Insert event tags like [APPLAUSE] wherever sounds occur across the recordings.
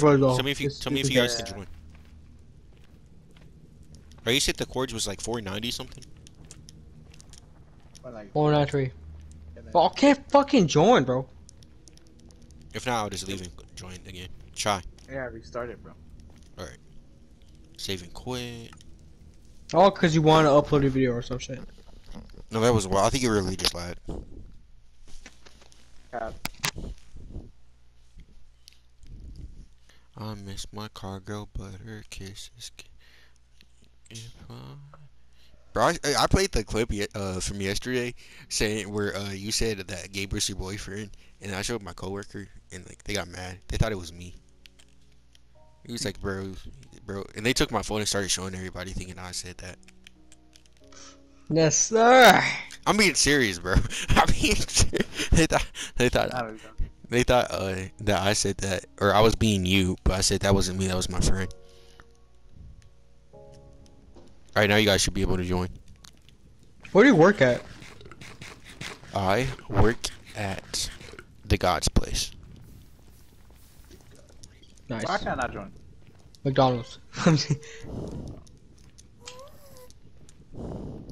Hey, though. Tell me if you tell me if you guys can join. Right, you said the cords was like 490 something. Like, Four nine three. yeah, man. Bro, I can't fucking join, bro. If not, I'll just leave and join again. Try. yeah, restart it, bro. Alright. Save and quit. Oh, cause you want to upload a video or some shit. No, that was well. I think it really just lied. Cap. I miss my cargo, but her kisses. ca- If I... Bro, I, I played the clip ye- uh, from yesterday saying where uh, you said that Gabriel's your boyfriend, and I showed my coworker, and like they got mad. They thought it was me. He was like, "Bro, bro," and they took my phone and started showing everybody, thinking I said that. Yes, sir. I'm being serious, bro. [LAUGHS] I mean, they thought they thought Now we go. They thought uh, that I said that, or I was being you, but I said that wasn't me. That was my friend. All right, now you guys should be able to join. Where do you work at? I work at the God's place. Nice. Why can't I not join? McDonald's. [LAUGHS]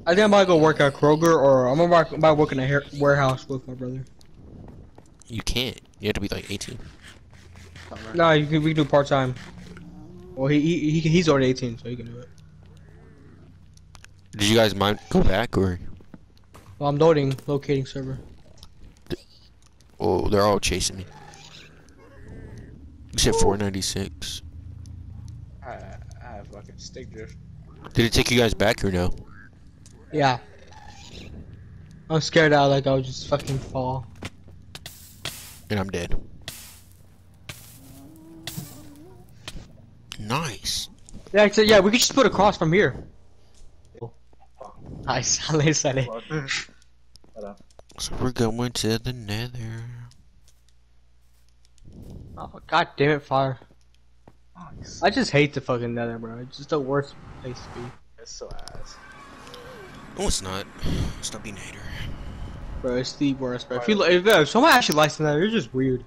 I think I might go work at Kroger, or I'm gonna work, work in a warehouse with my brother. You can't. You have to be like 18. No, you can, we can do part time. Well, he, he he he's already 18, so he can do it. Did you guys mind go back or? Well, I'm loading, locating server. Oh, they're all chasing me. You said 496. I, I have fucking stick drift. Did it take you guys back or no? Yeah. I'm scared out like I would just fucking fall. And I'm dead. Nice. Yeah, so, yeah, we could just put a cross from here. Nice, [LAUGHS] at least So we're going to the nether. Oh, god damn it, fire. Nice. I just hate the fucking nether, bro. It's just the worst place to be. It's so ass. No, it's not. Stop being a hater. Bro, it's the worst, bro. If, you, if, if someone actually likes the nether, it's just weird.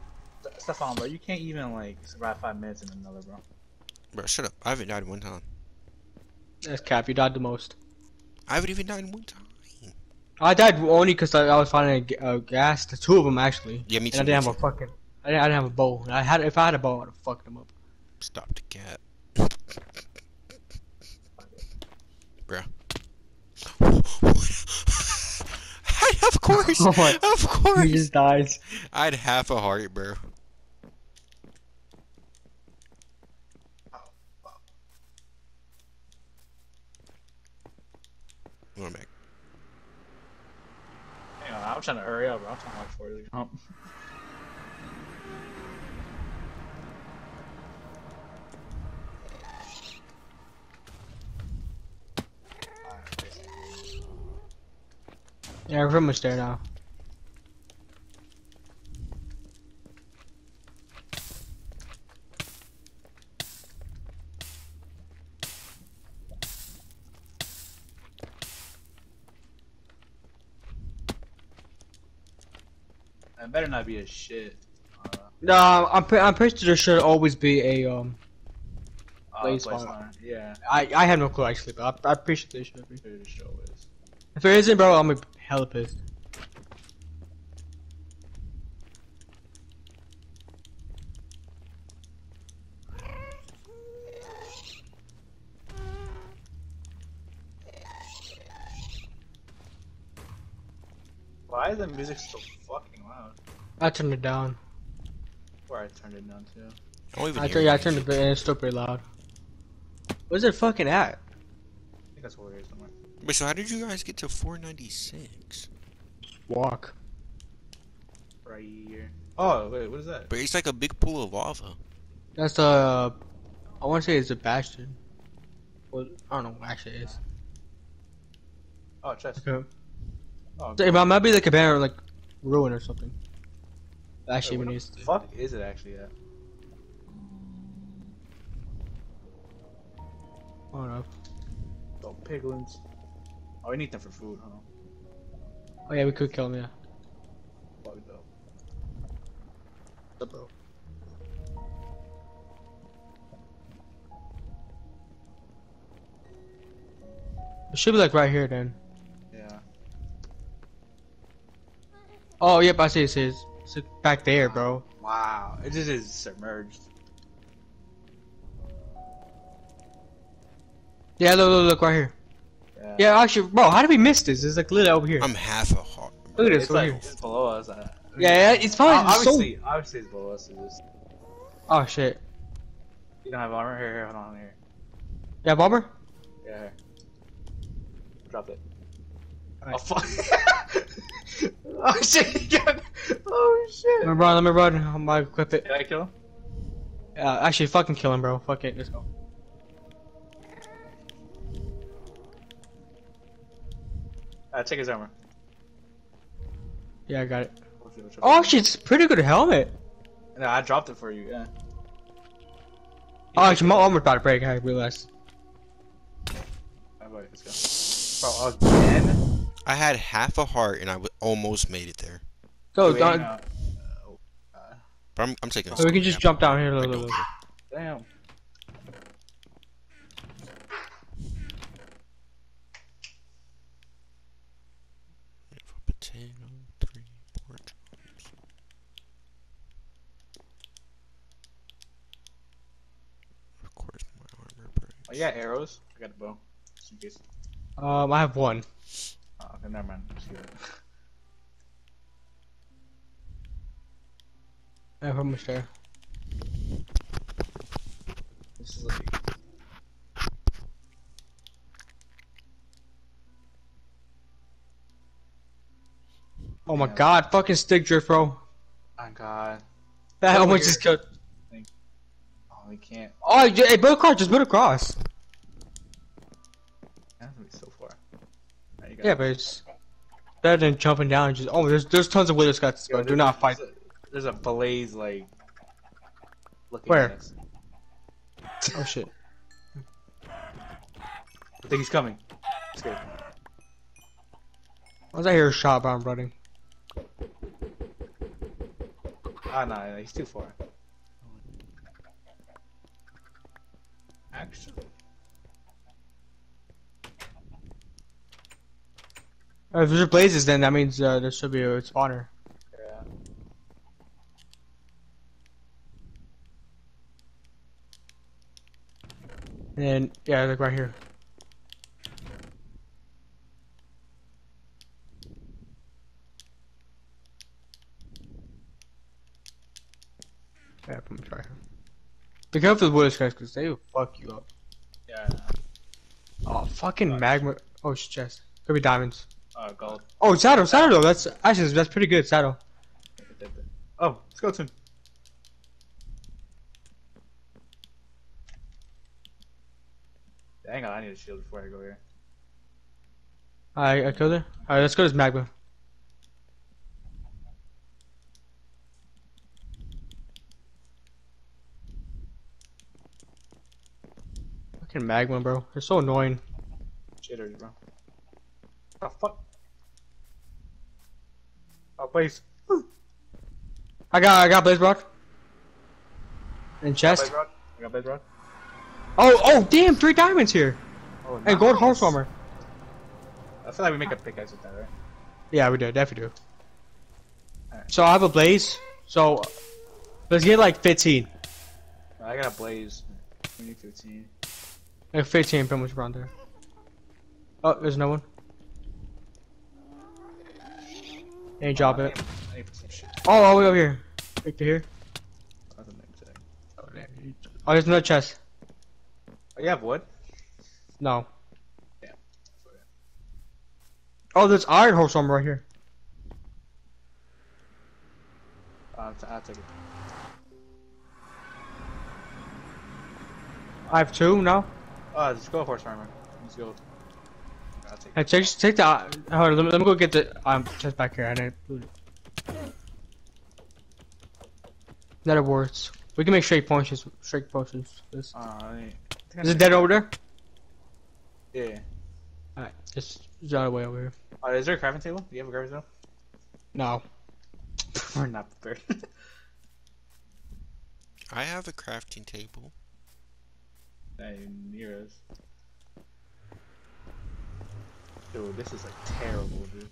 Stefan, bro, you can't even like survive five minutes in another, bro. Bro, shut up. I haven't died one time. That's cap, you died the most. I haven't even died one time. I died only because I, I was finding a ghast, the two of them actually. Yeah, me too. And I didn't me have a fucking. I didn't, I didn't have a bow. And I had if I had a bow, I'd have fucked them up. Stop the cat. [LAUGHS] Bruh. [LAUGHS] [LAUGHS] of course. [LAUGHS] Oh my- Of He course. just dies. I had half a heart, bro. Going back. Hang on, I'm trying to hurry up, bro. I'm trying to watch for the jump. Yeah, we're pretty much there now. It better not be a shit. Uh, No, I'm pre- I'm pretty sure there should always be a um. uh, Place place spawner. spawner. Yeah, I I have no clue actually, but I, I appreciate there should be. there show. If there isn't, bro, I'm hella pissed. Why is the music so fucking loud? I turned it down. Where I turned it down to. I don't even I hear turned yeah, I it. turned it, and it's still pretty loud. Where's it fucking at? I think that's where it is somewhere. Wait, so how did you guys get to 496? Walk. Right here. Oh, wait, what is that? But it's like a big pool of lava. That's uh, I want to say it's a bastion. Well, I don't know what actually it is. Oh, chest. Okay. Oh, It might might be like a banner, like ruin or something. Actually, wait, even what the to. fuck is it actually at? I don't know. Oh, piglins. Oh, we need them for food, huh? Oh yeah, we could kill them, yeah. Fuck though. The boat. It should be like right here then. Yeah. Oh yep, I see it says it's back there, bro. Wow, it just is submerged. Yeah, look, look, look, right here. Yeah. Yeah, actually, bro, how did we miss this? There's like literally over here. I'm half a heart. Look at this, It's over like here. it's below us. Uh, Yeah, yeah, it's probably ob- so. obviously, obviously it's below us. It's just, Oh shit. you don't have armor here. Here, hold on here. Yeah, bomber. Yeah. Here. Drop it. Alright. Oh fuck! [LAUGHS] oh shit! oh shit! Let me run. Let me run. I'm gonna equip it. Did I kill him? Uh, actually, fucking kill him, bro. Fuck it. Let's go. Uh, take his armor. Yeah, I got it. What's it- what's it- Oh, actually, it's pretty good helmet. No, I dropped it for you. Yeah. Oh, actually, my armor's about to break. I realized. Alright, let's go. Bro, I was dead. I had half a heart and I w- almost made it there. Go, Wait, don't- no. But I'm, I'm taking a Oh, we can just jump down here. a little look, don't look. Damn. We have a potato, three pork chops. Of course, my armor breaks. Oh, you got arrows? I got a bow. Just in case. Um, I have one. Oh, okay, never mind. Just give it. I have much there? This is like. Oh my Yeah. god, fucking stick drift, bro. Oh my god. That almost just killed. Oh, we can't. Oh, hey, build across. Just build across. That's gonna be so far. Got Yeah, but it's better than jumping down and just. Oh, there's there's tons of wither scuts. Yo, do not fight. There's a, there's a blaze like. Looking Where? At us. [LAUGHS] Oh shit. I think he's coming. Scared. Once I hear a shot, I'm running. Ah, nah, he's too far. Action. Uh, if there's blazes, then that means uh, there should be a spawner. Yeah. And yeah, like right here. Yeah, I'm gonna try here. Be careful with wither guys, because they will fuck you up. Yeah. Oh, fucking magma. Oh, it's chest. Could be diamonds. Oh, gold. Oh, saddle, saddle though. That's actually that's pretty good saddle. Oh, skeleton. Hang on, I need a shield before I go here. I I killed her. Alright, let's go to this magma. Fucking magma, bro. They're so annoying. Jitters, bro. Oh, fuck. Oh, please. I got I got blaze rod. And chest. I got blaze rod. Oh oh damn, three diamonds here. Oh, And gold nice. horse armor. I feel like we make a pickaxe with that, right? Yeah, we do, definitely do. Alright. So I have a blaze. So let's get like 15. I got a blaze. We need 15. Like 15 pretty much around there. Oh, there's no one. Ain't drop it. I need to put some shit. Oh, all the way over here. Here. That's a name tag. Oh. There's another chest. Oh, you have wood? No. Yeah. Oh, there's iron horse armor right here. Uh, I'll take it. I have two now. Oh, let's go horse armor. Let's go. I'll take. Hey, take take the. Uh, hold on, let me, let me go get the um chest back here. I didn't loot it. That it works. We can make straight potions. Straight potions. This. Uh, I need- I think I Is it dead over there? Yeah. Alright, just it's out of the way over here. Oh, is there a crafting table? Do you have a crafting table? No. [LAUGHS] We're not prepared. [LAUGHS] I have a crafting table. Hey, near us. Dude, this is like terrible, dude.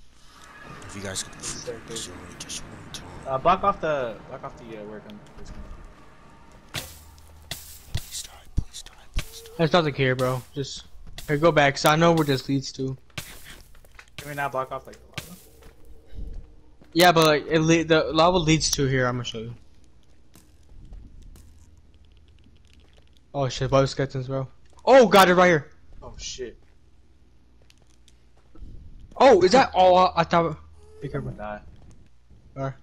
If you guys could Staircase. so I just want to Uh, block off the block off the uh, work on this one. please die, please die, please die. There's nothing here, bro. Just here, go back. So I know where this leads to. Can we not block off like the lava? Yeah, but like it le- the lava leads to here. I'm gonna show you. Oh shit, bug skeletons, bro. Oh, got it right here. Oh shit! Oh, is that all? I, I thought. Be careful. die. Alright.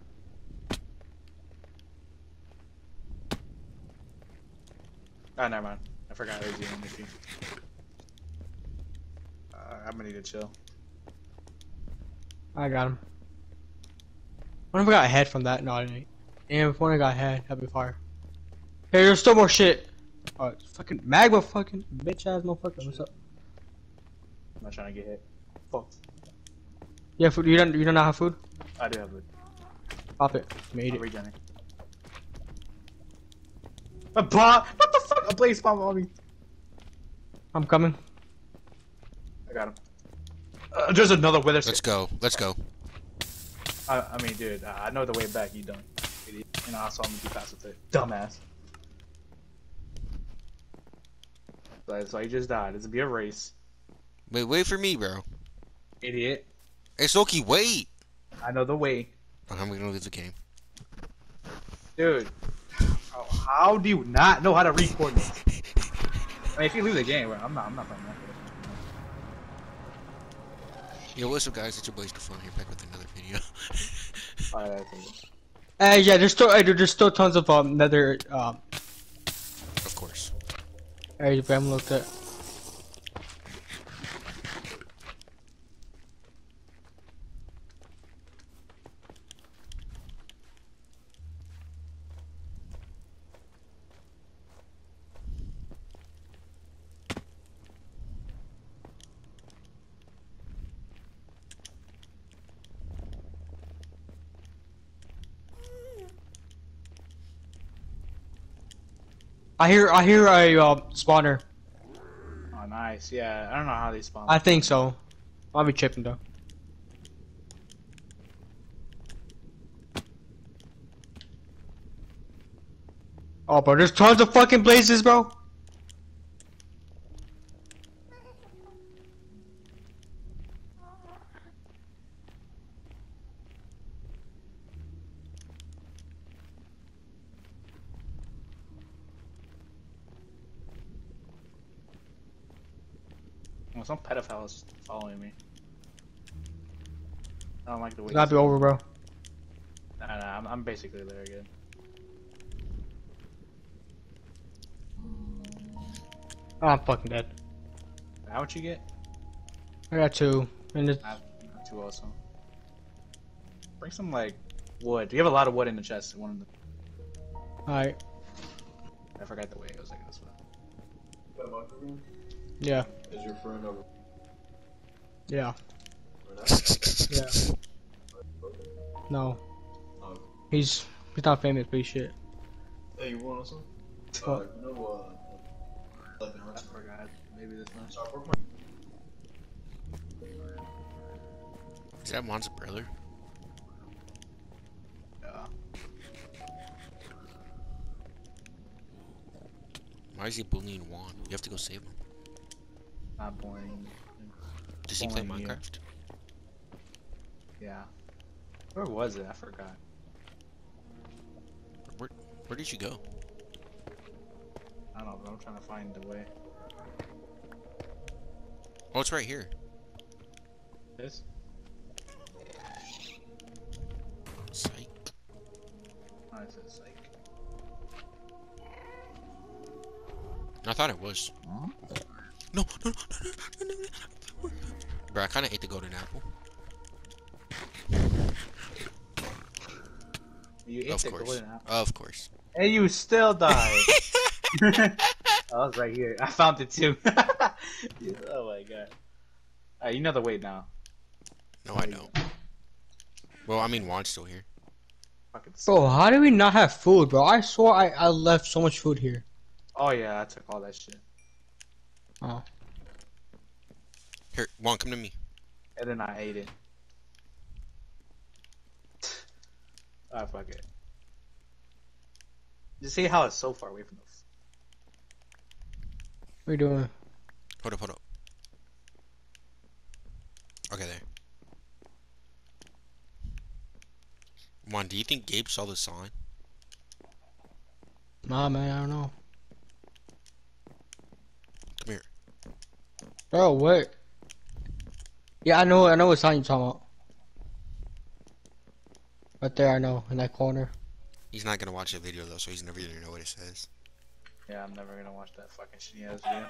Ah, never mind. I forgot there's the Uh, I'm gonna need to chill. I got him. What if I got a head from that? No, I didn't. And if one I got a head, that'd be fire. Hey, there's still more shit. Oh, fucking magma, fucking bitch ass motherfucker. What's up? I'm not trying to get hit. Fuck. Yeah, food. You don't. You don't know how food? I do have food. Pop it. Made I'll it. regen. A bomb? What the fuck? A blaze bomb on me. I'm coming. I got him. Uh, there's another wither. Let's go, let's go. I, I mean, dude, I I know the way back. You don't. Idiot. You know, I saw him be fast with it. Dumbass. So, so you just died. It's be a race. Wait, wait for me, bro. Idiot. Hey, Soki, wait. I know the way. I'm gonna leave the game. Dude. How, how do you not know how to re-coordinate? I mean, if you lose the game, bro, I'm not, I'm not playing that. Yo, what's up, guys? It's your boy Stefan here, back with another video. [LAUGHS] Alright, that's it. Hey, yeah, there's still. Hey, there's still tons of um nether um of course. Haven't looked I hear. I hear a uh, spawner. Oh, nice. Yeah, I don't know how they spawn. I think so. I'll be chipping though. Oh, bro, there's tons of fucking blazes, bro. Some is following me. I don't like the way. It's not be over, bro. Nah, nah, I'm, I'm basically there again. Oh, I'm fucking dead. How would you get? I got two. And it's, Not, not too awesome. Bring some like wood. You have a lot of wood in the chest. One of the, alright. I forgot the way it was like this one. Yeah. Is your friend over? Yeah. Yeah. No. Oh. He's he's not famous, but he's shit. Hey, you want some? What? Uh, you know, uh, like the I rest. Maybe this one. Is that Mon's brother? Yeah. Why is he bullying Juan? You have to go save him. Not boring. Does he play Bullying you. Minecraft? Yeah. Where was it? I forgot. Where Where did you go? I don't know, but I'm trying to find the way. Oh, it's right here. This? Psych. Oh, it says like. I thought it was. No, no, no, no, no, no, no, no. Bro, I kind of ate the golden apple. You ate Of the course. golden apple. Of course. And you still [LAUGHS] died. [LAUGHS] I was right here. I found it too. [LAUGHS] oh my god. Alright, you know the way now. No, I don't. Well, I mean, Juan's still here. Fucking Bro, how do we not have food, bro? I swore I, I left so much food here. Oh yeah, I took all that shit. Oh. Here, Juan, come to me. and then I ate it. Ah, fuck it. Just see how it's so far away from the. What are you doing? Hold up, hold up. Okay, there. Juan, do you think Gabe saw the sign? Nah, man, I don't know. Come here. Bro, what? Yeah, I know, I know what sign you're talking about. Right there, I know, in that corner. He's not gonna watch the video though, so he's never gonna know what it says. Yeah, I'm never gonna watch that fucking shitty ass video.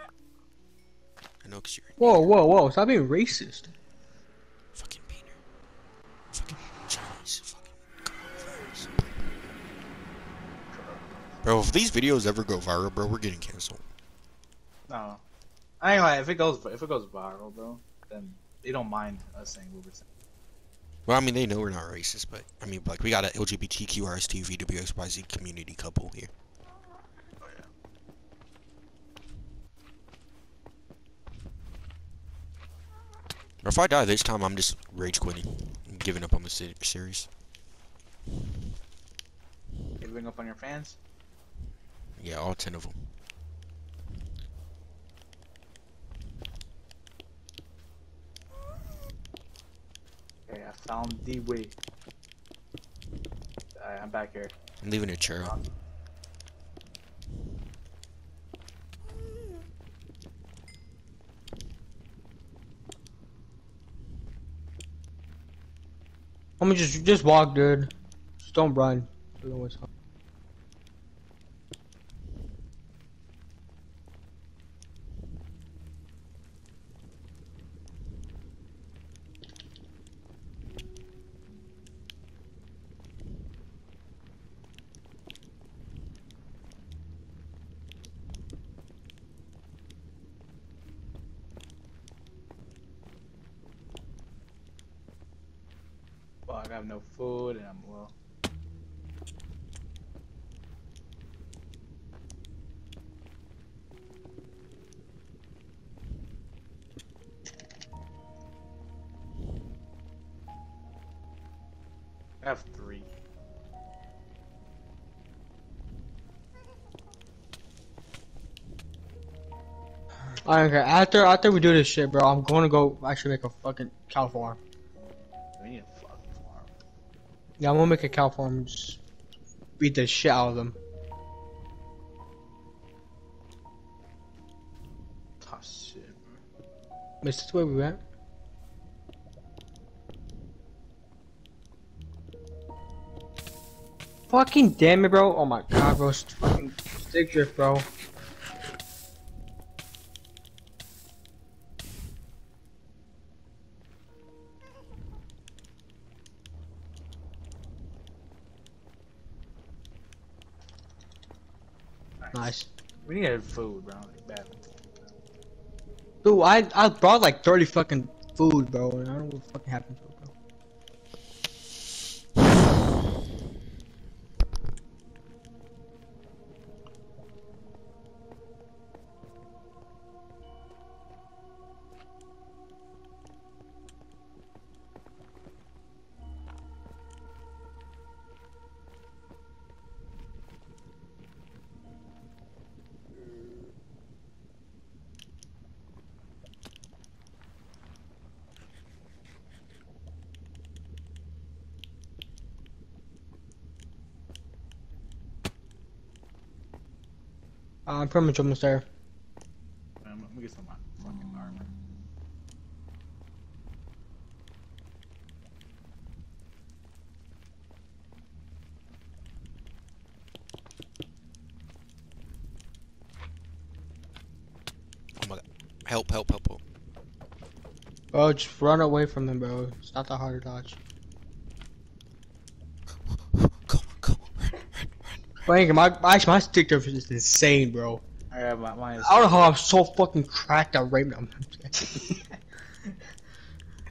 I know, cause you're Whoa, whoa, whoa! Stop being racist. fucking painter. Fucking Chinese. Fucking coronavirus. Bro, if these videos ever go viral, bro, we're getting canceled. No, I ain't like if it goes if it goes viral, bro, then they don't mind us saying what we're saying. Well, I mean, they know we're not racist, but I mean, like, we got an LGBTQ, RST, VWXYZ community couple here. Oh, Or if I die this time, I'm just rage quitting. I'm giving up on the series. Giving up on your fans? Yeah, all ten of them. Okay, I found the way. Alright, I'm back here. I'm leaving a churro. Let me just just walk, dude. Just don't run. You know what's up. I have no food and I'm low. I have three. Alright, okay. After after we do this shit, bro, I'm to go actually make a fucking cow farm. Yeah, I'm gonna make a cow farm and just beat the shit out of them. Oh shit. Is this where we went? Fucking damn it, bro. Oh my god, bro. Stick drift, bro. We need food, bro. Dude, I I brought like 30 fucking food, bro, and I don't know what fucking happened to it, bro. I'm pretty much almost there. Man, Let me get some fucking armor. Oh my god. Help, help, help, help. Bro, just run away from them, bro. It's not that hard to dodge. Go, go, run, run, run. Frank, my actually my stick drift is insane, bro. I got my mine. I don't know how I'm so fucking cracked out right now. [LAUGHS]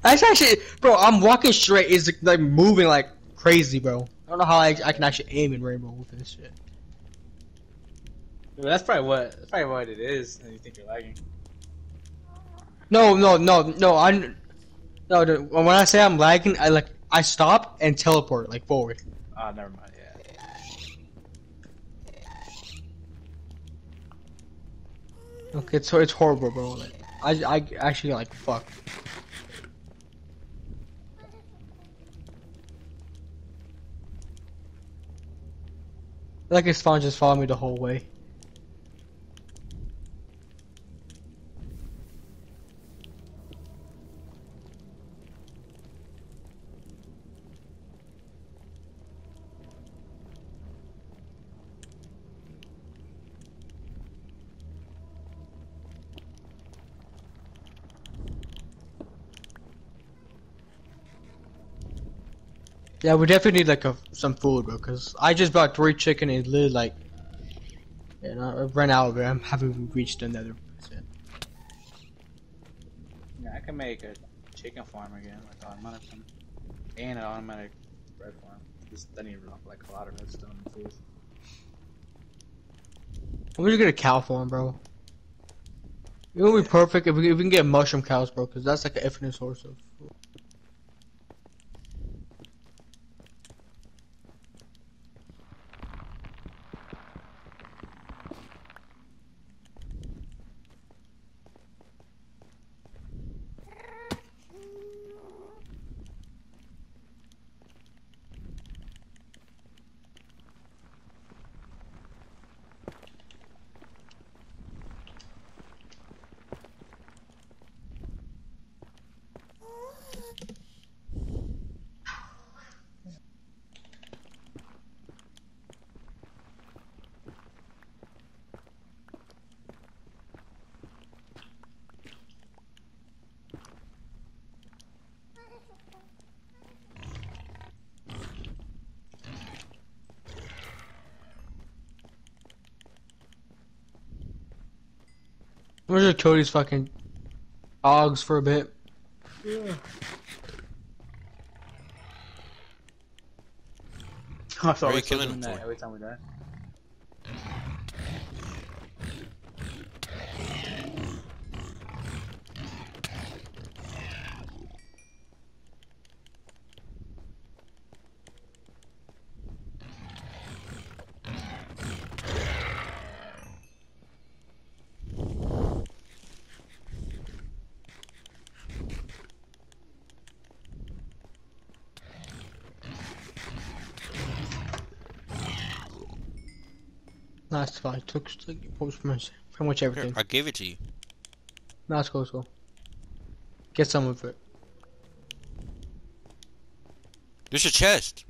That's actually, bro. I'm walking straight. It's like moving like crazy, bro. I don't know how I, I can actually aim in rainbow with this shit. Dude, that's probably what. That's probably what it is. And you think you're lagging. No, no, no, no. I, No, dude, when I say I'm lagging, I like I stop and teleport like forward. Ah, never mind. Yeah. Okay, so it's horrible, bro. Like, I I actually like fuck. Like his phone just followed me the whole way. Yeah, we definitely need like a, some food, bro. Cause I just bought three chicken and literally like, and I ran out of it. I haven't reached another percent. Yeah, I can make a chicken farm again, like automatic and an automatic bread farm. Just even look like a lot of redstone and food. I'm gonna get a cow farm, bro. It would be perfect if we, if we can get mushroom cows, bro. Cause that's like an infinite source of. Food. I'm just kill these fucking dogs for a bit. Oh, so Why are we're killing doing them that every time we die. Nice fine. Took like, pretty much, pretty much Here, everything. I gave it to you. Nice, go, let's go. Get some of it. There's a chest.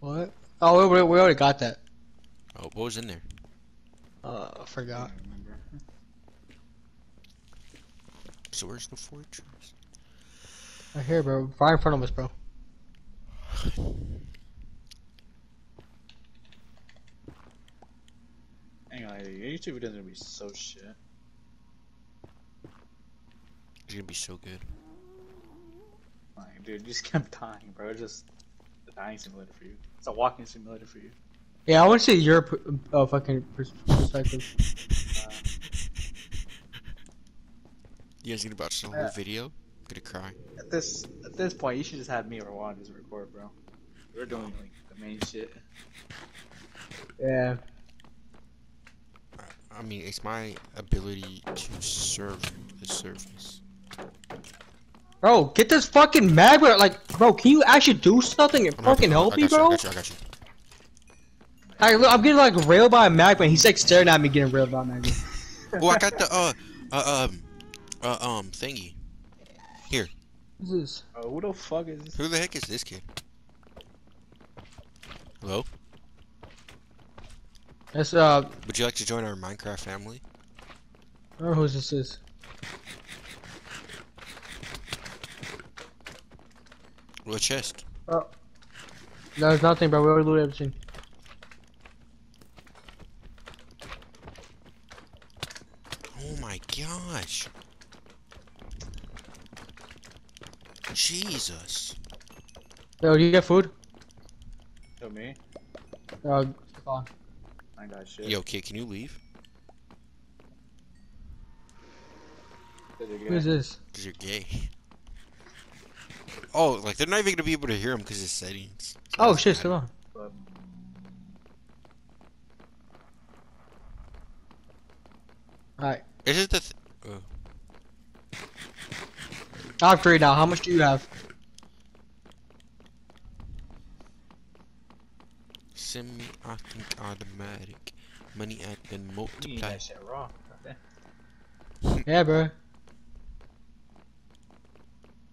What? Oh, we, we already got that. Oh, what was in there? Uh, I forgot. I remember. So where's the fortress? Right here, bro. Right in front of us, bro. [SIGHS] [SIGHS] [SIGHS] Hang on, your YouTube videos gonna be so shit. It's gonna be so good. Like, dude, you just kept dying, bro. It's just a dying simulator for you. It's a walking simulator for you. Yeah, I want to see your p- uh, fucking perspective. Uh, [LAUGHS] You guys gonna watch the whole Yeah. video? I'm gonna cry. at this at this point, you should just have me or Juan just record, bro. We're doing like the main shit. Yeah. I mean, it's my ability to serve the service. Bro, get this fucking magma. Like, bro, can you actually do something and I'm fucking help me, got you, bro? I got you, I got you. Hey, look, I'm getting like railed by a magma. and He's like staring at me getting railed by a magma. [LAUGHS] Oh, I got the [LAUGHS] uh, uh, um, uh, um, thingy. What's this? Oh, who the fuck is this? Who the heck is this kid? Hello? That's uh, Would you like to join our Minecraft family? I don't know who this is. Well, chest. Oh. There's nothing, bro. We already looted everything. Oh my gosh. Jesus. Yo, do you get food? Yo, me? Uh, on. I got shit. Yo, kid, can you leave? Who is this? Cause you're gay. [LAUGHS] Oh, like they're not even gonna be able to hear him because his settings. So Oh shit, bad. still on. But Alright. Is it the? Th- I have three now. How much do you have? Semi, I think automatic. Money add and you multiply. that shit [LAUGHS] raw. Yeah, bro.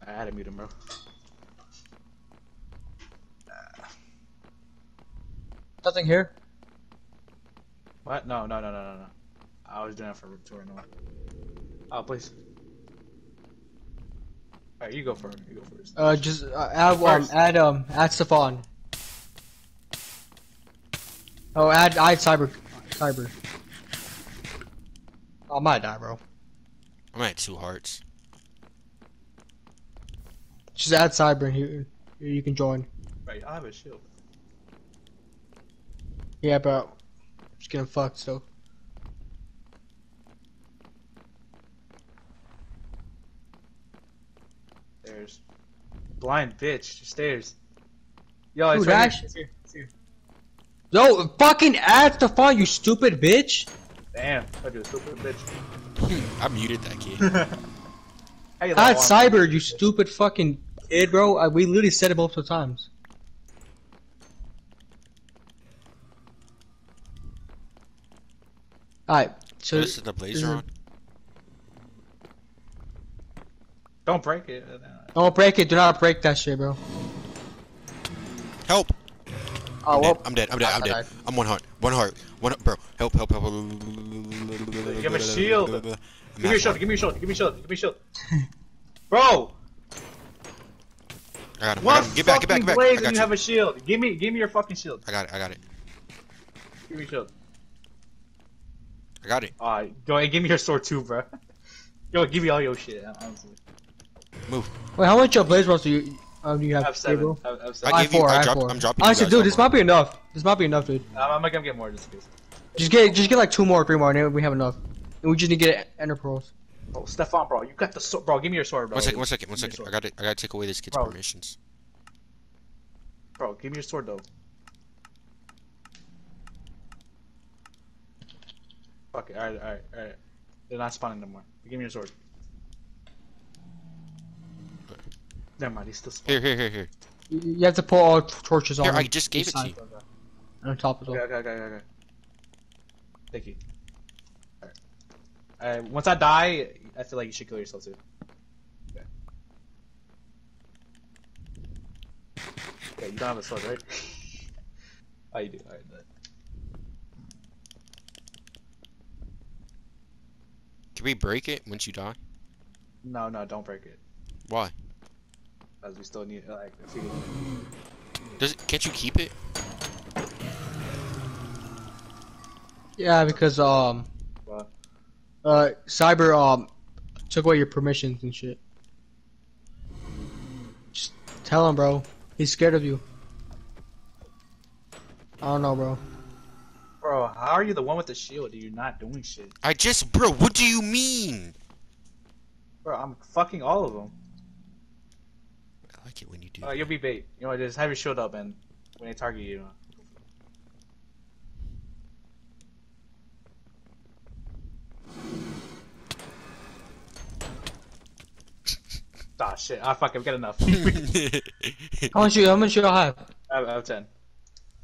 I had to mute him, bro. Nothing here. What? No, no, no, no, no, no. I was doing it for tour no. Oh, please. Alright, you go first. You go first. Uh, just uh, add um, add um, add Stefan. Oh, add add Cyber, Cyber. Oh, I might die, bro. I'm at two hearts. Just add Cyber and you, you can join. Right, I have a shield. Yeah, bro. Just getting fucked, so. There's blind bitch. Stairs. Yo, it's Dude, right. It's here. It's here. Yo, fucking add Stefan, you stupid bitch! Damn, I do stupid bitch. [LAUGHS] I muted that kid. How you Add Cyber, you stupid fucking kid, bro. Uh, we literally said it multiple times. Alright, so this is the blazer on. Don't break it. don't break it. Do not break that shit, bro. Help! Oh I'm well. dead. I'm dead. I'm dead. I'm I dead. I'm one heart. One heart. One bro. Help! Help! Help! Give him a shield. Give me a your shield. Give me a shield. Give me a shield. Give me a shield. [LAUGHS] Bro, I got him. I what got him. Get back. Get back. fucking Get back. blaze I got you you. have a shield? Give me, give me your fucking shield. I got it. I got it. Give me your shield. I got it. Alright, go and give me your sword too, bro. [LAUGHS] Yo, give me all your shit, honestly. Move. Wait, how much your blaze rolls do you um, do you I have, have seven. Gabriel? I have, I have seven. I gave you. four, I I dropped. four. I'm dropping. you Honestly, guys dude, this more. might be enough. This might be enough, dude. I'm, I'm gonna get more just in case. Just get, just get like two more, three more, and we have enough. And we just need to get ender pearls. Bro, Stefan, bro, you got the sword, bro. Give me your sword, bro. One second. One second. One Give me your second. I got it. I gotta take away this kid's Bro. permissions. Bro, give me your sword though. Fuck it. Alright, alright, alright. They're not spawning no more. Give me your sword. Never mind, he's still spawning. Here. Here. Here. Here. You you have to put all t- torches on. Here. I just gave it to you. and on top as well. Okay, okay, okay, okay, okay. Thank you. Alright. Alright, once I die, I feel like you should kill yourself too. Okay. Okay, you don't have a sword, right? [LAUGHS] oh, you do. Alright, then. Can we break it once you die? No, no, don't break it. Why? Because we still need, like, a. Does it? Can't you keep it? Yeah, because um, What? uh, Cyber um, took away your permissions and shit. Just tell him, bro. He's scared of you. I don't know, bro. Bro, how are you the one with the shield? You're not doing shit. I just, bro. What do you mean? Bro, I'm fucking all of them. I like it when you do. Uh, you'll be bait. You know, just have your shield up and when they target you, you [LAUGHS] know. Ah shit! Ah fuck! I've got enough. [LAUGHS] How much you? How much you all have? have, I have ten.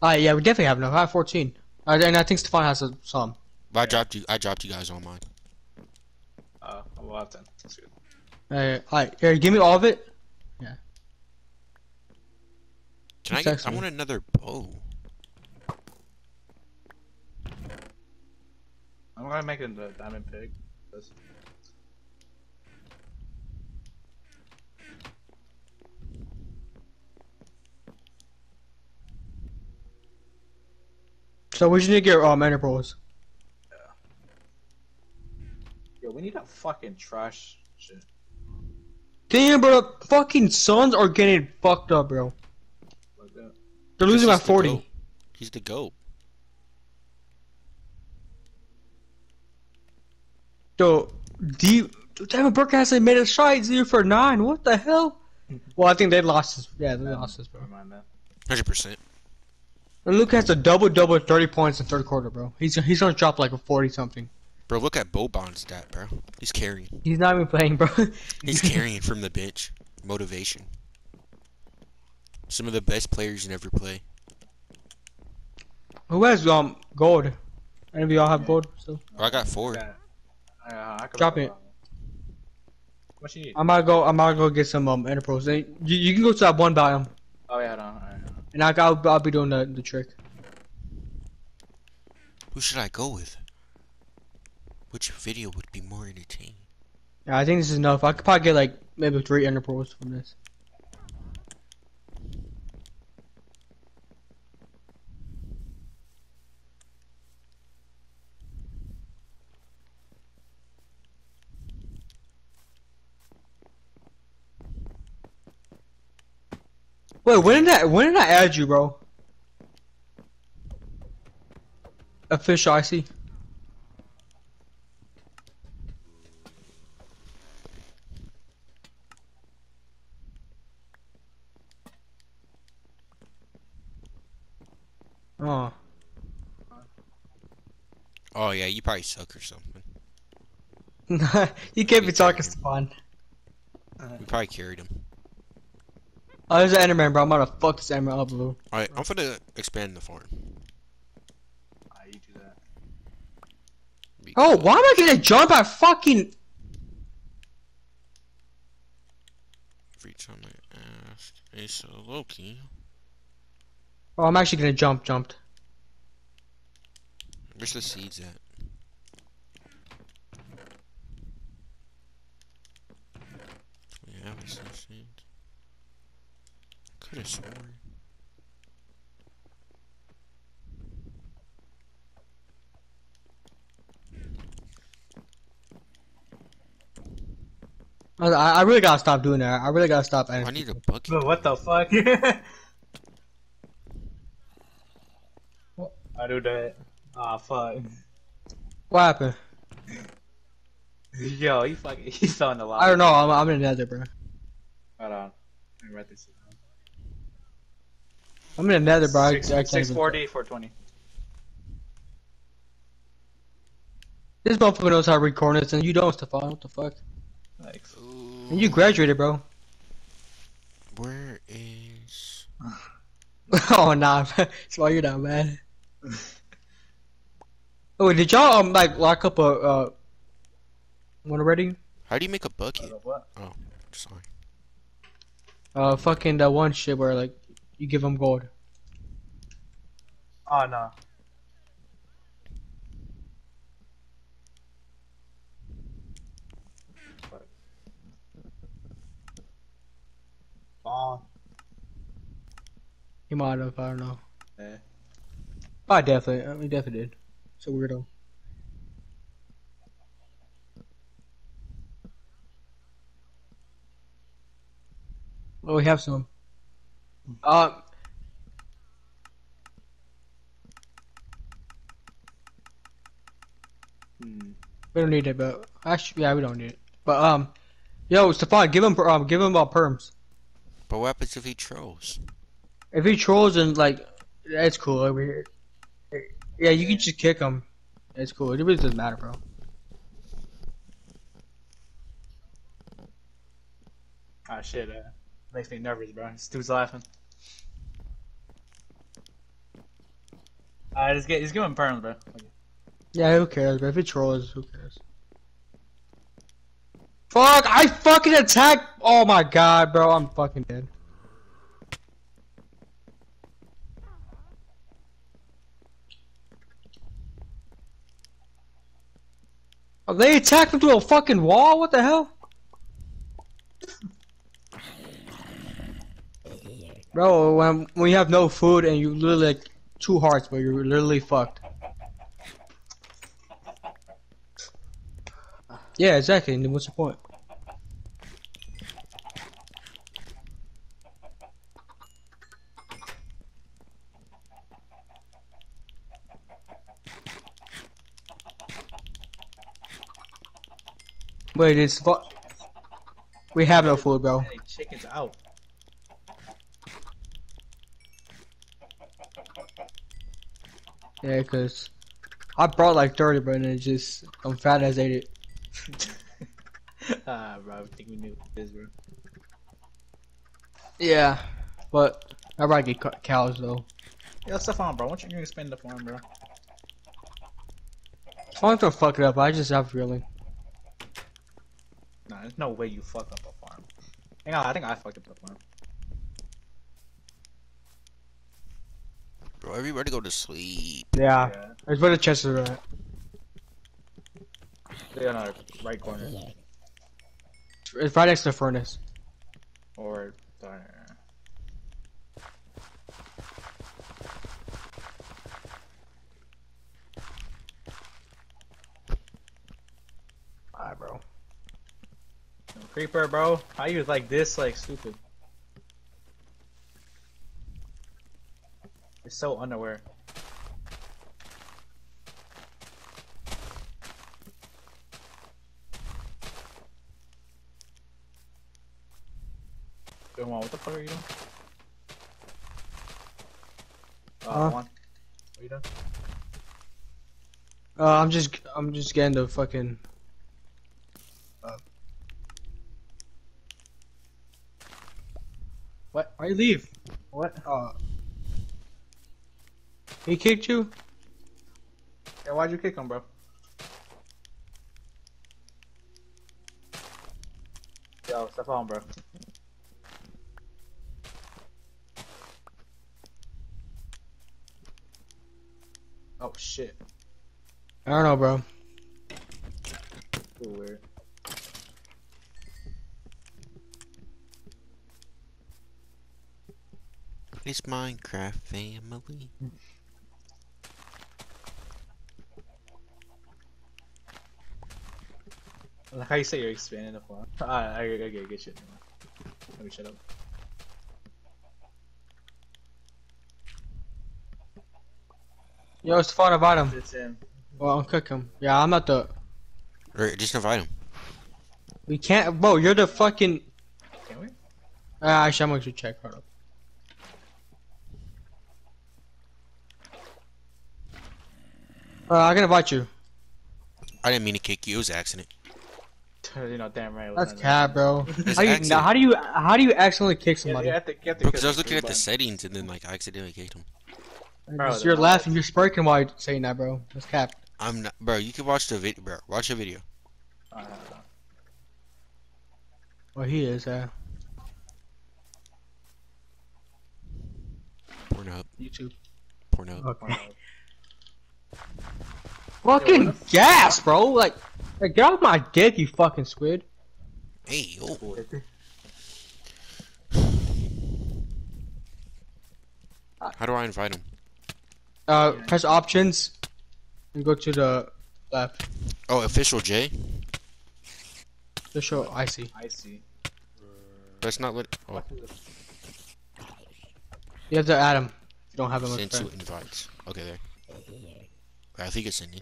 Uh, yeah, we definitely have enough. I have 14. Uh, and I think Stefan has a, some. I dropped you. I dropped you guys on mine. Uh, we'll have ten. That's good. Uh, alright, here, give me all of it. Can I get? I want another bow. I'm gonna make it a diamond pig. This- So we just need to get um, ender pearls. Yo, we need a fucking trash shit. Damn, bro, fucking Suns are getting fucked up, bro. Like that. They're losing by This is the 40. goat. He's the goat. So, D dude, Devin Booker hasn't made a shot. Zero for nine. What the hell? Well, I think they lost this. Yeah, they lost this, bro. Never that. Hundred percent. And Luka has a double double, thirty points in third quarter, bro. He's he's gonna drop like a forty something. Bro, look at Boban's stat, bro. He's carrying. He's not even playing, bro. He's carrying from the bench. Motivation. Some of the best players never play. Who has um gold? Any of y'all have gold? So Oh, I got four. Yeah. Uh, I Drop it. What you need? I'm gonna go. I'm gonna go get some um ender. You, you can go to that one biome, Oh yeah, no, alright, no. and I, I'll I'll be doing the the trick. Who should I go with? Which video would be more entertaining? Yeah, I think this is enough. I could probably get like maybe three ender from this. Wait, when did I when did I add you, bro? Official, I see. Oh. Oh yeah, you probably suck or something. [LAUGHS] you can't be talking Stefan. We probably carried him. Oh, there's an Enderman, bro. I'm gonna fuck this Enderman up, bro. Alright, I'm gonna expand the farm. Ah, you do that. Oh, why am I gonna jump by fucking? Every time I ask, it's so Loki. Oh, I'm actually gonna jump, jumped. Where's the seeds at? Yeah, where's the seeds? Could have sworn. I, I really gotta stop doing that. I really gotta stop. I need a people. bucket. But what the fuck? [LAUGHS] I do that. Ah, fuck. What happened? Yo, he fucking, he's on the line. I don't know. I'm, I'm in the nether, bro. Hold on. Let me write this down. I'm in the nether, bro. Six- I can't 640, 420. This motherfucker knows how to read coordinates, and you don't, Stefan. What the fuck? Thanks. And you graduated, bro. Where is? [LAUGHS] oh nah, [LAUGHS] that's why you're not mad. [LAUGHS] Oh, did y'all um like lock up a uh one already? How do you make a bucket? Oh, Sorry. Uh, fucking that one shit where like you give them gold. Oh, no. Oh. He might have. I don't know. Yeah. I definitely. Uh, I mean, definitely did. It's a weirdo. Oh, we have some. Uh, Hmm. we don't need it, but actually, yeah, we don't need it. But um, yo, Stefan, give him um, give him uh, perms. But what happens if he trolls? If he trolls and like, that's cool over here. Yeah, you can just kick him. It's cool. It really doesn't matter, bro. Ah, shit. Uh, makes me nervous, bro. This dude's laughing. Alright, let's get, he's giving perms, bro. Okay. Yeah, who cares, bro? If he trolls, who cares? Fuck! I fucking attacked! Oh my god, bro, I'm fucking dead. Oh, they attacked me through a fucking wall? What the hell? Bro, when, when you have no food and you literally like two hearts, but you're literally fucked. Yeah, exactly. And what's the point? Wait, it's We have no food, bro. Chicken's out. Yeah, cause I brought like 30, bro, and it just I'm fat as ate it. [LAUGHS] ah, bro, I think we knew this, bro. Yeah, but I might get cows though. Yo, Stefan, bro, why don't you expand the farm, bro? I want to fuck it up. I just have really. Nah, there's no way you fuck up a farm. Hang on, I think I fucked up the farm. Bro, everybody go to sleep. Yeah, Yeah. that's where the chests are at. They're on our right corner. It's right next to the furnace. Or darn. Alright, bro. No creeper, bro. How you like this, like stupid? It's so underwear. Come on, what the fuck are you doing? Uh, one. What are you doing? Uh, I'm just I'm just getting the fucking. What? Why you leave? What? Uh, he kicked you? Yeah, why'd you kick him, bro? Yo, Stefan, bro. Oh shit. I don't know, bro. Ooh, weird. It's Minecraft family. Like how you say you're expanding the farm. Ah, I, I, I get get shit. Let me shut up. Yo, it's fun about him. It's him. Well, I'll cook him. Yeah, I'm not the. Or just invite him. We can't. Bro, you're the fucking. Can we? Uh, actually, I'm going to check. Hold up. Uh, I can invite you. I didn't mean to kick you. It was an accident. [LAUGHS] you know, damn right. That's not cat, bro. [LAUGHS] How, you, now, how do you how do you accidentally kick somebody? you have to, you have Because I was looking at the settings and then like I accidentally kicked him. Bro, you're the- laughing. You're smirking while you're saying that, bro. That's cap. I'm not, bro. You can watch the video, bro. Watch the video. Uh, Well, he is. Uh, Pornhub, YouTube. Pornhub. Okay. uh, Fucking ghast, bro. Like, like, get off my dick, you fucking squid. Hey, yo. How do I invite him? Uh, press options and go to the left. Oh, official J. Just show I see. I see. That's not let. Oh, What is it? You have to add him. You don't have him as send friend. to invites. Okay, there. I think it's sending.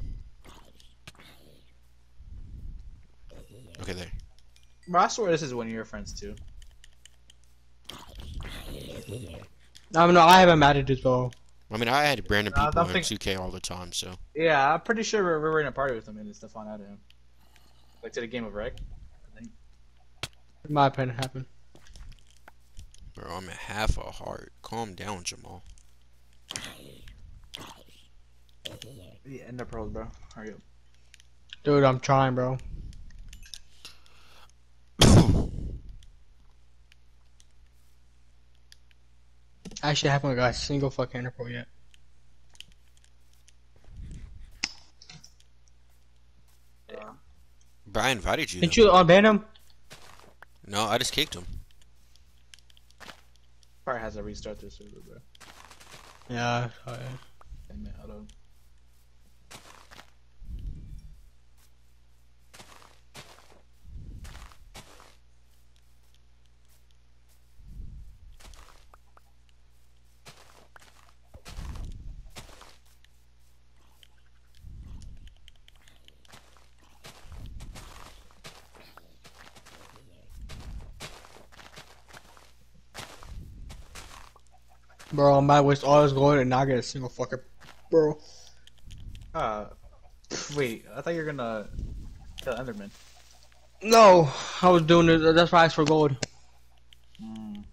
Okay, there. Bro, I swear this is one of your friends too. No, no, I have him added as well. I mean, I had random Uh, people don't in think- 2K all the time, so. Yeah, I'm pretty sure we're, we're in a party with him and it's stuff on out of him. Like to the game of wreck. I think. In my opinion, happen. Bro, I'm at half a heart. Calm down, Jamal. Yeah, end the pros, bro. Hurry up. Dude, I'm trying, bro. Actually, I haven't got a single fucking ender pearl yet. Bro, I invited you. Didn't though. you unban him? No, I just kicked him. Probably has to restart this server, bro. Yeah. sorry. Damn it, Bro, I might waste all this gold and not get a single fucker. Bro. Uh, wait, I thought you were gonna kill Enderman. No, I was doing it. That's why I asked for gold. Mm.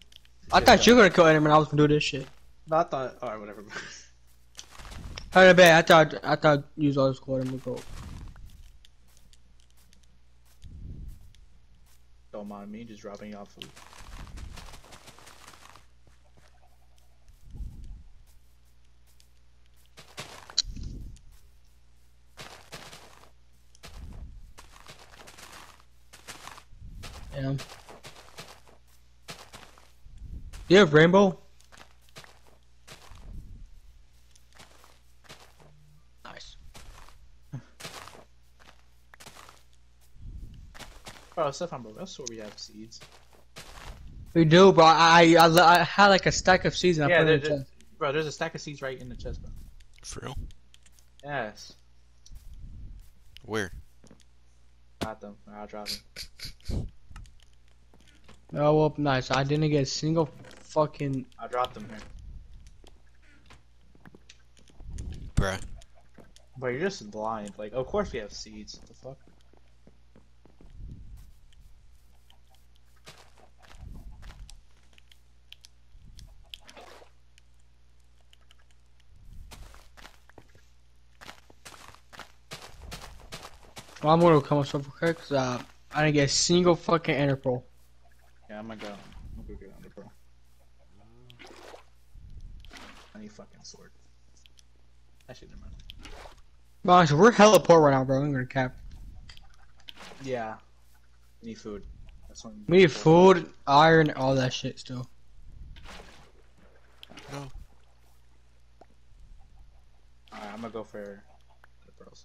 I thought you were gonna kill Enderman. I was gonna do this shit. No, I thought. Alright, whatever. [LAUGHS] How bad? I thought I thought use all this gold and we go. Don't mind me just dropping you off food. Yeah. You have rainbow? Nice. Bro, Stefan, bro, that's where we have seeds. We do, bro. I I, I had like a stack of seeds. And I put it in the chest. Bro, there's a stack of seeds right in the chest, bro. For real? Yes. Where? Got them. I'll drop them. [LAUGHS] Oh well, nice. I didn't get a single fucking. I dropped them here. Bruh. But you're just blind. Like, of course we have seeds. What the fuck? Well, I'm gonna come up with quick because uh, I didn't get a single fucking ender pearl. Yeah, I'm gonna go. I'm gonna go get under, bro. I need fucking sword. Actually, never mind. But honestly, we're hella poor right now, bro. I'm gonna cap. Yeah. Need food. That's what We need food, iron, all that shit still. No. Alright, I'm gonna go for the pearls.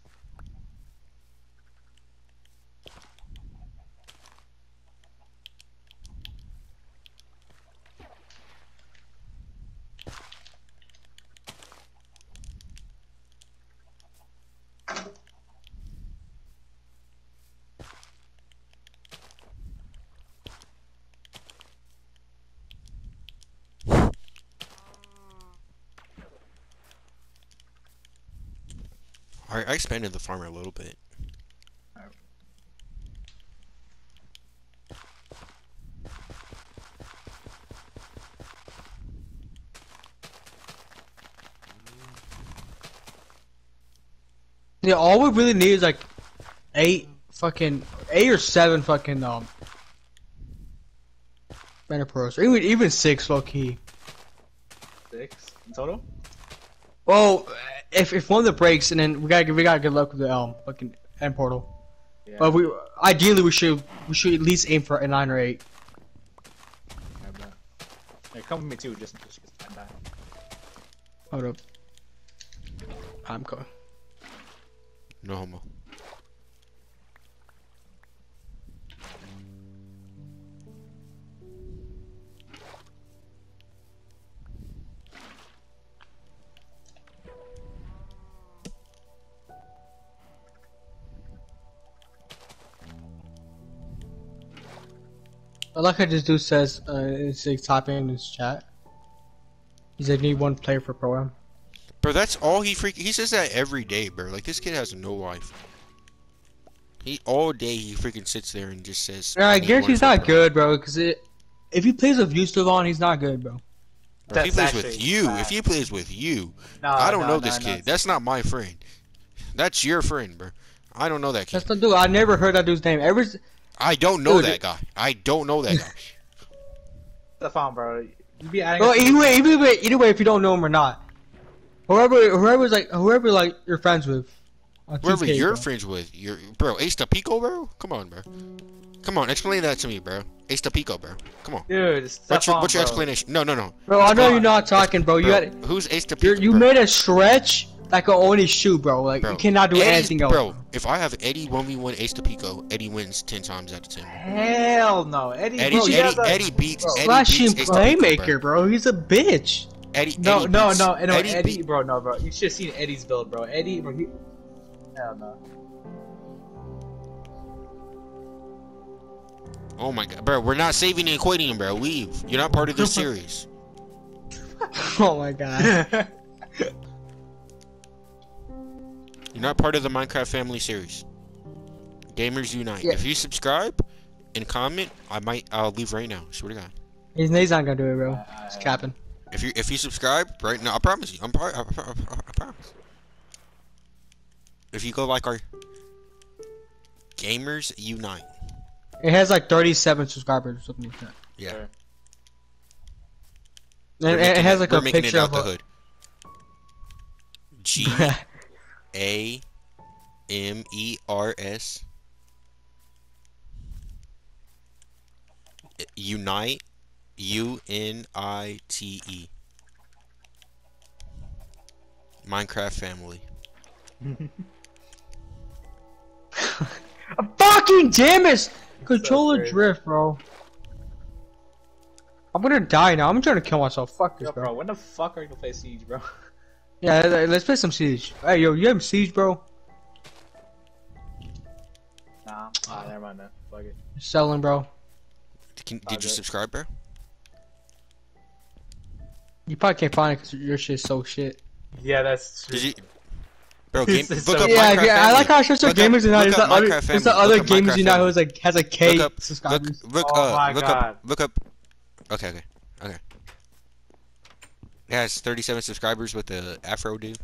I, I expanded the farmer a little bit. Yeah, all we really need is like eight fucking eight or seven fucking um ender pearls, or even even six low key. Six in total? Well, if if one of the breaks, and then we gotta we gotta good luck with the um fucking end portal. Yeah. But we ideally we should we should at least aim for a nine or eight. I. Hey, come with me too, just just case I'm back. Hold up. I'm coming. No homo. I like how this dude says uh, it's like typing in his chat. He's like need one player per program. Bro, that's all he freaking. He says that every day, bro. Like this kid has no life. He all day he freaking sits there and just says. Yeah, I need guess he's not good, bro. Cause it, if he plays with you still he's not good, bro. Bro, if he plays with actually you, if he plays with you, No, I don't no, know this no. kid. That's not my friend. That's your friend, bro. I don't know that kid. That's the dude. I never heard that dude's name. Ever, s- I don't know Dude, that guy. I don't know that guy. [LAUGHS] Stefan, bro. You be adding. well, us to- either way, either way, either way, if you don't know him or not, whoever, whoever's like, whoever like you're friends with, Whoever 2K, you're bro. friends with, you're bro. Ace to Pico, bro. Come on, bro. Come on, explain that to me, bro. Ace to Pico, bro. Come on. Dude, What's Stefan, your what's your bro. explanation? No, no, no. bro. I know Come you're not talking, bro. You Bro, had, who's Ace to you're, Pico? you bro? made a stretch that can only shoot, bro. Like Bro, you cannot do Eddie's- anything else. Bro, if I have Eddie one v one Ace to Pico, Eddie wins ten times out of ten. Hell no, Eddie. Eddie, bro, Eddie, have Eddie beats Bro. Eddie Flashing beats Ace to Pico, playmaker, bro. bro. He's a bitch. Eddie, No, Eddie no, beats, no, no, Eddie, Eddie, beat- bro, no, bro. You should have seen Eddie's build, bro. Eddie, bro, he. Hell no. Oh my god, bro, we're not saving and equating bro. Leave. You're not part of this [LAUGHS] series. Oh my god. [LAUGHS] You're not part of the Minecraft family series. Gamers Unite. Yeah. If you subscribe and comment, I might. I'll leave right now. Swear to God. He's, he's not gonna do it, bro. He's capping. If you if you subscribe right now, I promise you. I'm part. I, I, I, I promise. If you go like our Gamers Unite. It has like 37 subscribers or something like that. Yeah. Sure. And it, it has like a picture it out of the hood. [LAUGHS] G A M E R S. Unite. U N I T E. Minecraft family. [LAUGHS] fucking damn it! Controller crazy. drift, bro. I'm gonna die now. I'm trying to kill myself. Fuck this, Yo, bro. bro, when the fuck are you gonna play Siege, bro? [LAUGHS] Yeah, let- let's play some Siege. Hey, yo, you have Siege, bro? Nah. Ah, never mind that. Fuck it. Selling, bro. Can, Oh, did you good. subscribe, bro? You probably can't find it because your shit's so shit. Yeah, that's true. Did you? Bro, game, [LAUGHS] It's look so- up yeah, Minecraft yeah. I like how it shows Look the up- gamers Unite. look There's the other, Minecraft there's the family. other gamers Minecraft Unite family. who's like has a K K Look up- Look, subscribers. look, Oh uh, my look God. up, look up. Okay, okay, okay. It has 37 subscribers with the Afro dude.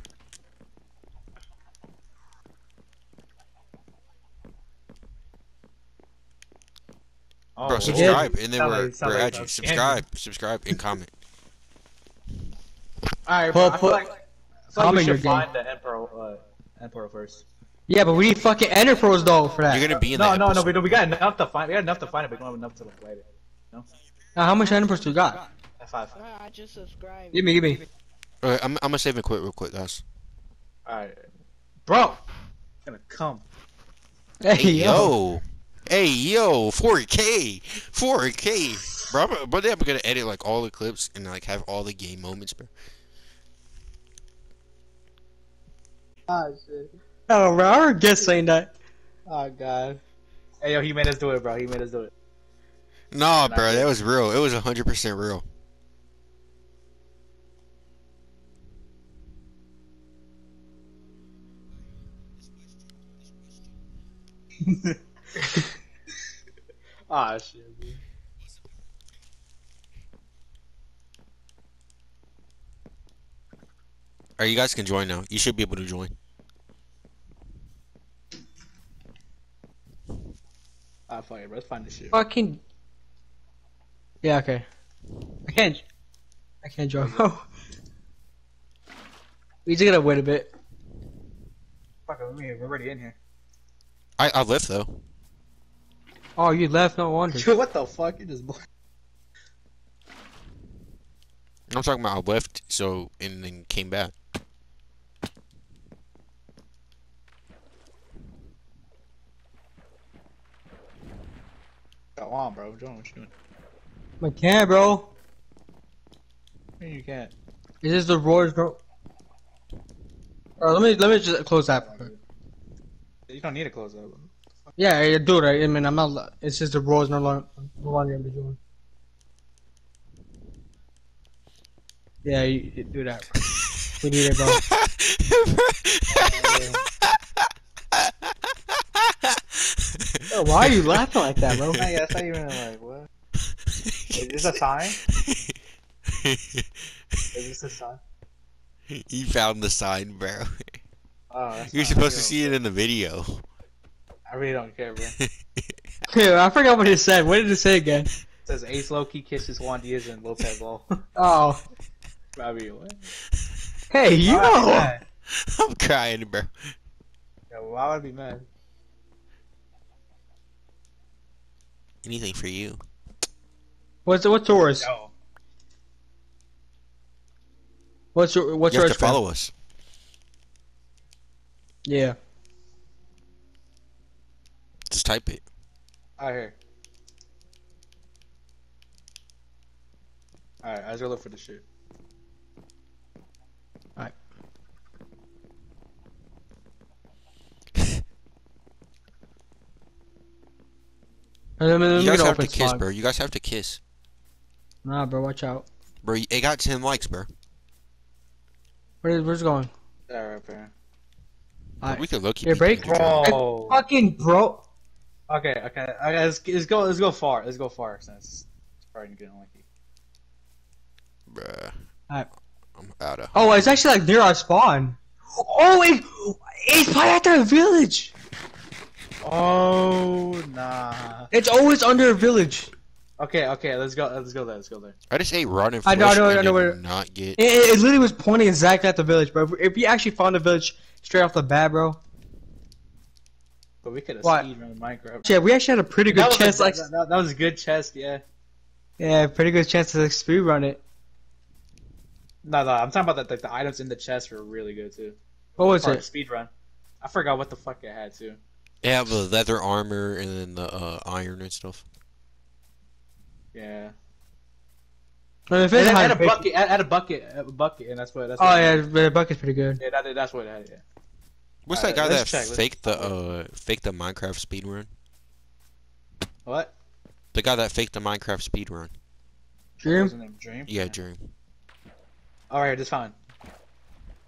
Oh, Bro, subscribe, and then we're, we're at you. a scam. Subscribe, subscribe, and comment. Alright, Pull- bro. I feel like, I feel like we your should game. find the Emperor, uh, Emperor first. Yeah, but we need fucking Ender Pearls though for that. You're gonna be in No, that no, no, episode. we, we got enough to find. We got enough to find it, but we don't have enough to like light it. Now, how much Ender Pearls do you got? F five. I just subscribed. Give me, give me. Okay, I'm, I'm gonna save it quick, real quick, guys. Alright, bro. It's gonna come. Hey, Hey, yo. yo. Hey, yo, 4K. 4K. Bro, I'm, but I'm gonna edit like all the clips and like have all the game moments, bro. Oh, bro, I heard guess saying that. Oh god. Hey yo, he made us do it, bro. He made us do it. Nah, bro, that was real. It was 100% real. [LAUGHS] Ah shit. Dude. Alright, you guys can join now. You should be able to join. Ah fuck it, bro. Let's find this shit. Fucking. Yeah, okay. I can't. I can't join. Oh. [LAUGHS] we just gotta wait a bit. Fuck it, we're already in here. I, I left though. Oh, you left? No wonder. Dude, [LAUGHS] what the fuck? You just. bl- I'm talking about I left, so and then came back. Go on, bro. Join what you doing? I can't, bro. You can't. Is this the Royals, bro? Alright, let me let me just close that. You don't need to close that. Yeah, yeah, do it. Right? I mean, I'm not. It's just the Royals no longer no longer able to join. Yeah, you, you do that. Bro. [LAUGHS] We need it, bro. Yo, why are you laughing like that, bro? [LAUGHS] I guess I even like what? Is this a sign? [LAUGHS] Is this a sign? you found the sign, bro. Oh, You're supposed to see it in the video. I really don't care, bro. [LAUGHS] It Yeah, I forgot what it said. What did it say again? says Ace Loki kisses Juan Diaz and Lopez Ball. [LAUGHS] Oh, I mean, what? hey, yo. Why would I be mad? [LAUGHS] I'm crying, bro. Yeah, why would I be mad? Anything for you. What's what's yours? Yo. What's your what's you have yours? to follow us. Yeah. Just type it. Alright, here. Alright, I was gonna look for the shit. [LAUGHS] Let me, let me You guys have to kiss, slog. bro. You guys have to kiss. Nah, bro, watch out. Bro, it got 10 likes, bro. Where is, where's it going? There, up here. Alright. We could look. Here, break. Bro. Fucking bro. Okay, okay. okay let's, let's go. Let's go far. Let's go far since it's probably getting lucky. Bruh. Alright. I'm out of. Oh, it's actually like near our spawn. Oh, it, it's probably at our village. Oh nah. It's always under a village. Okay, okay. Let's go. Let's go there. Let's go there. I just ate rotten I flesh. know, I know, I know where- Not get. It, it, it literally was pointing exactly at the village, bro. If, if you actually found the village straight off the bat, bro. But we could have What? speed run Minecraft. Yeah, we actually had a pretty good that chance. a, Like, that, that, that was a good chest. Yeah. yeah, pretty good chance to like, speed it. No, no. I'm talking about the, the, the items in the chest were really good too. What was Or it? speed run. I forgot what the fuck it had too. They have the leather armor and then the uh, iron and stuff. Yeah. No, if It it's had, had a bucket. Had, had a bucket. A bucket, and that's what. That's Oh what yeah, the bucket's pretty good. Yeah, that, that's what it had. Yeah. What's Alright, that guy that let's let's- faked the uh faked the Minecraft speedrun? What? The guy that faked the Minecraft speedrun. Dream. Dream? Yeah, Dream. All right, just fine.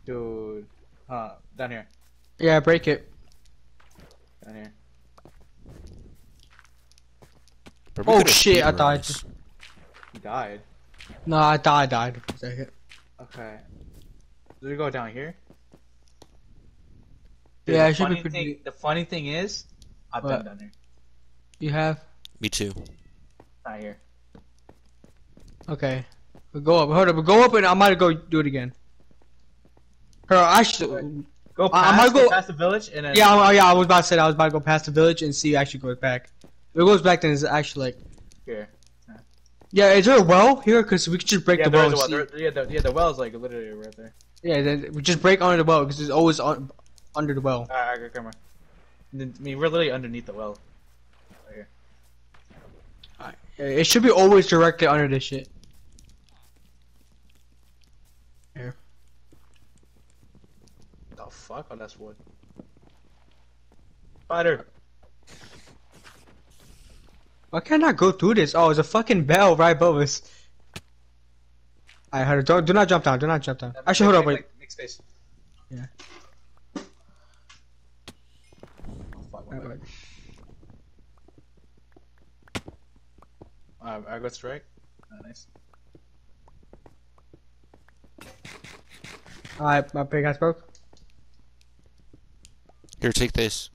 Dude, uh, down here, Yeah, break it. down here. But Oh, shit, I died. this. He died. No, I died. I died for a second. Okay. Do we go down here? Yeah, the it should be pretty- thing, The funny thing is, I've What? been down here. You have. Me too. Not here. Okay. We'll go up. Hold up. We'll go up and I might go do it again. Bro, I should. Go I- I might go go- past the village, and then Yeah, I, yeah. I was about to say that. I was about to go past the village and see. It actually goes back. If it goes back, then it's actually like. here. Yeah, is there a well here? Cause we could just break Yeah, the well. and well. see- There, yeah, the, yeah, the well is like literally right there. Yeah, then we just break under the well because it's always un- under the well. Alright, alright, come on. I mean, we're literally underneath the well. Yeah, It should be always directly under this shit. Here. The fuck? Oh, that's wood. Spider. Why can't I go through this? Oh, there's a fucking bell right above us. I heard it. Don't, do not jump down. Do not jump down. Actually, hold up. Wait. Make, make space. Yeah. Fuck, my Wait, Uh, I got straight. Oh, nice. Alright, my big ass broke. Here, take this.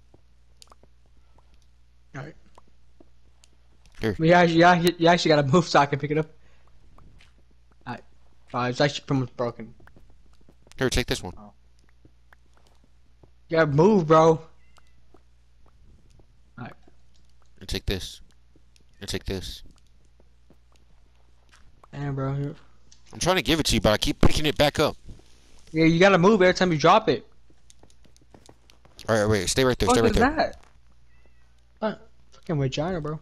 Alright. actually, yeah, you you actually gotta move so I can pick it up. Alright. Uh, it's actually pretty much broken. Here, take this one. You gotta move, bro. Take this. And take this. Damn, bro. I'm trying to give it to you, but I keep picking it back up. Yeah, you gotta move every time you drop it. All right, wait, stay right there. What Stay right is there. that? Uh, fucking vagina, bro.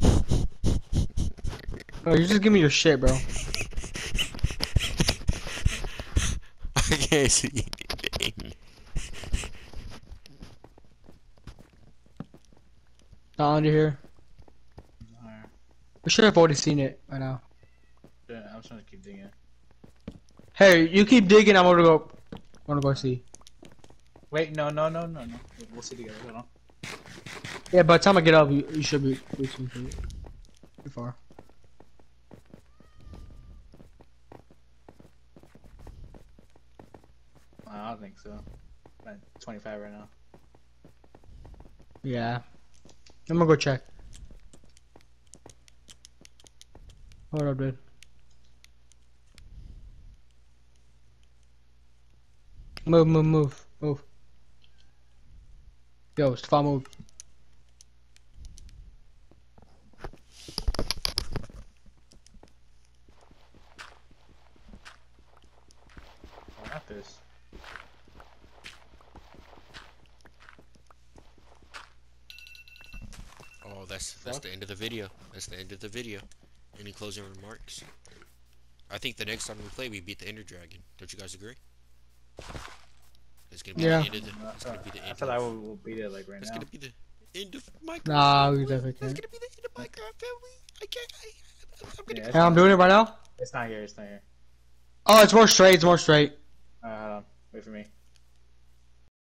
[LAUGHS] Bro, you just give me your shit, bro. I can't. Not under here. Alright. We should have already seen it by now. Yeah, I'm trying to keep digging. Hey, you keep digging. I'm gonna go. I'm gonna go see. Wait, no, no, no, no, no. We'll see together. Hold on. Yeah, by the time I get up, you, you should be reaching for. Too far. I don't think so. I'm at 25 right now. Yeah. I'm gonna go check. Hold up, dude. Move, move, move, move. Yo, Stefan, move. I got this. Oh, that's that's the end of the video. That's the end of the video. Any closing remarks? I think the next time we play, we beat the Ender Dragon. Don't you guys agree? It's gonna be Yeah. the end of the. It's gonna be the I end. feel like of, we'll, we'll beat it like right It's now. gonna be the end of Minecraft. Nah, we definitely can't. gonna be the end of Minecraft family. I can't. I, I'm gonna. Yeah, And I'm doing it right now. It's not here. It's not here. Oh, it's more straight. It's more straight. Uh. Wait for me.